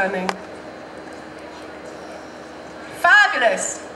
stunning. Fabulous.